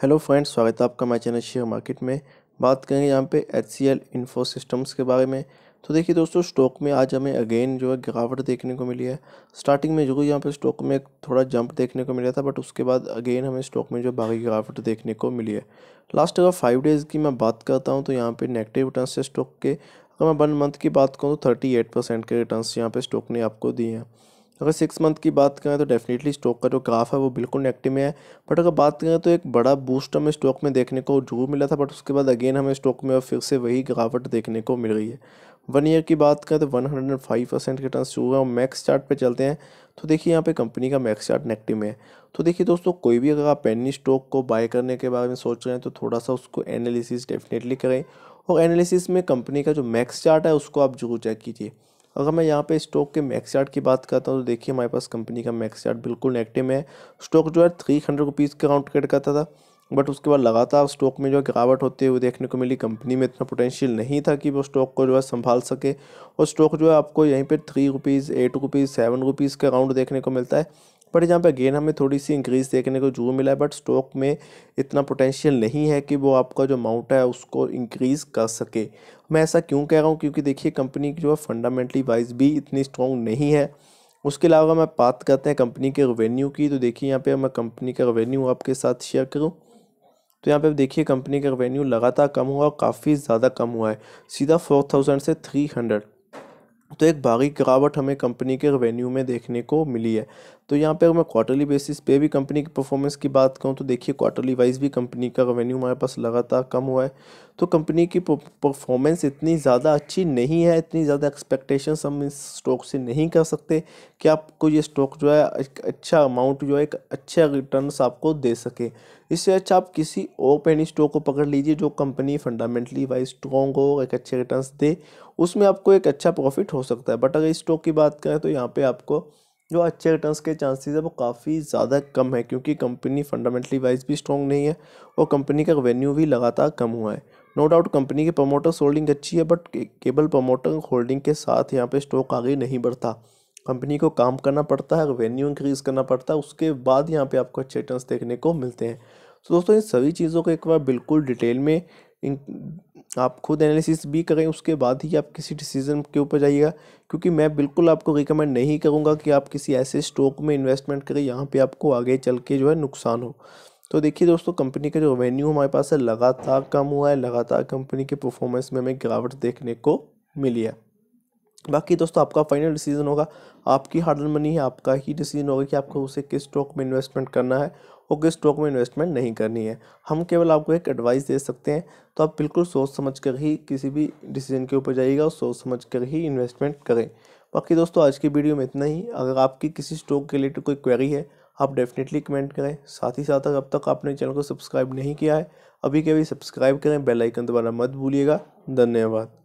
Hello friends, स्वागत है आपका हमारे चैनल शेयर मार्केट में। बात करेंगे यहाँ पे H C L info systems के बारे में। तो देखिए दोस्तों स्टॉक में आज हमें अगेन जो है गिरावट देखने को मिली है। स्टार्टिंग में ज़रूर यहाँ पे स्टॉक में थोड़ा जंप देखने को मिला था बट उसके बाद अगेन हमें स्टॉक में जो भारी गिरावट देखने को मिली है। लास्ट अगर फाइव डेज़ की मैं बात करता हूँ तो यहाँ पर नेगेटिव रिटर्न से स्टॉक के। अगर मैं वन मंथ की बात करूँ तो थर्टी एट परसेंट के रिटर्न यहाँ पर स्टॉक ने आपको दिए हैं। अगर सिक्स मंथ की बात करें तो डेफिनेटली स्टॉक का जो ग्राफ है वो बिल्कुल नेगेटिव में है। बट अगर बात करें तो एक बड़ा बूस्ट हमें स्टॉक में देखने को ज़रूर मिला था बट उसके बाद अगेन हमें स्टॉक में फिर से वही गिरावट देखने को मिल रही है। वन ईयर की बात करें तो one hundred five percent return turn शुरू है और मैक्स चार्ट पे चलते हैं। तो देखिए यहाँ पे कंपनी का मैक्स चार्ट नेगेटिव में है। तो देखिए दोस्तों, कोई भी अगर आप पेनी स्टॉक को बाय करने के बारे में सोच रहे हैं तो थोड़ा सा उसको एनालिसिस डेफिनेटली करें। और एनालिसिस में कंपनी का जो मैक्स चार्ट है, उसको आप ज़रूर चेक कीजिए। अगर मैं यहाँ पे स्टॉक के मैक्स चार्ट की बात करता हूँ तो देखिए हमारे पास कंपनी का मैक्स चार्ट बिल्कुल नेगेटिव है। स्टॉक जो है थ्री हंड्रेड रुपीज़ के अराउंड ट्रेड करता था बट उसके बाद लगातार स्टॉक में जो गिरावट होती है वो देखने को मिली। कंपनी में इतना पोटेंशियल नहीं था कि वो स्टॉक को जो है संभाल सके। और स्टॉक जो है आपको यहीं पर three rupees eight rupees seven rupees के अकाउंट देखने को मिलता है। बट यहाँ पे अगेन हमें थोड़ी सी इंक्रीज देखने को ज़रूर मिला है बट स्टॉक में इतना पोटेंशियल नहीं है कि वो आपका जो अमाउंट है उसको इंक्रीज़ कर सके। मैं ऐसा क्यों कह रहा हूँ? क्योंकि देखिए कंपनी की जो है फंडामेंटली वाइज भी इतनी स्ट्रॉन्ग नहीं है। उसके अलावा मैं बात करते हैं कंपनी के रेवेन्यू की तो देखिए यहाँ पे मैं कंपनी का रेवेन्यू आपके साथ शेयर करूँ। तो यहाँ पे देखिए कंपनी का रेवेन्यू लगातार कम हुआ और काफ़ी ज़्यादा कम हुआ है। सीधा फोर थाउज़ेंड से थ्री हंड्रेड तो एक भारी गिरावट हमें कंपनी के रेवेन्यू में देखने को मिली है। तो यहाँ पे अगर मैं क्वार्टरली बेसिस पे भी कंपनी की परफॉर्मेंस की बात करूँ तो देखिए क्वार्टरली वाइज भी कंपनी का रेवेन्यू हमारे पास लगातार कम हुआ है। तो कंपनी की परफॉर्मेंस इतनी ज़्यादा अच्छी नहीं है, इतनी ज़्यादा एक्सपेक्टेशंस हम इस स्टॉक से नहीं कर सकते कि आपको ये स्टॉक जो है एक अच्छा अमाउंट जो है एक अच्छा रिटर्न आपको दे सके। इससे अच्छा आप किसी और पेनी स्टॉक को पकड़ लीजिए जो कंपनी फंडामेंटली वाइज स्ट्रॉन्ग हो एक अच्छे रिटर्न दे, उसमें आपको एक अच्छा प्रॉफिट हो सकता है। बट अगर स्टॉक की बात करें तो यहाँ पर आपको जो अच्छे रिटर्न्स के चांसेस है, वो काफ़ी ज़्यादा कम है, क्योंकि कंपनी फंडामेंटली वाइज भी स्ट्रॉन्ग नहीं है और कंपनी का रेवेन्यू भी लगातार कम हुआ है। नो डाउट कंपनी की प्रमोटर्स होल्डिंग अच्छी है बट केवल प्रमोटर होल्डिंग के साथ यहाँ पे स्टॉक आगे नहीं बढ़ता। कंपनी को काम करना पड़ता है रेवेन्यू इंक्रीज़ करना पड़ता है, उसके बाद यहाँ पे आपको अच्छे रिटर्न देखने को मिलते हैं। तो दोस्तों, इन सभी चीज़ों को एक बार बिल्कुल डिटेल में आप खुद एनालिसिस भी करें, उसके बाद ही आप किसी डिसीज़न के ऊपर जाइएगा। क्योंकि मैं बिल्कुल आपको रिकमेंड नहीं करूँगा कि आप किसी ऐसे स्टॉक में इन्वेस्टमेंट करें यहाँ पर आपको आगे चल के जो है नुकसान हो। तो देखिए दोस्तों कंपनी का जो रेवेन्यू हमारे पास है, लगातार कम हुआ है, लगातार कंपनी के परफॉर्मेंस में हमें गिरावट देखने को मिली है। बाकी दोस्तों, आपका फाइनल डिसीज़न होगा। आपकी हार्ड मनी है, आपका ही डिसीज़न होगा कि आपको उसे किस स्टॉक में इन्वेस्टमेंट करना है और किस स्टॉक में इन्वेस्टमेंट नहीं करनी है। हम केवल आपको एक एडवाइस दे सकते हैं तो आप बिल्कुल सोच समझ कर ही किसी भी डिसीज़न के ऊपर जाइएगा और सोच समझ कर ही इन्वेस्टमेंट करें। बाकी दोस्तों, आज की वीडियो में इतना ही। अगर आपकी किसी स्टॉक के रिलेटेड कोई क्वेरी है, आप डेफिनेटली कमेंट करें। साथ ही साथ अगर अब तक आपने चैनल को सब्सक्राइब नहीं किया है, अभी के अभी सब्सक्राइब करें बेल आइकन दोबारा मत भूलिएगा। धन्यवाद।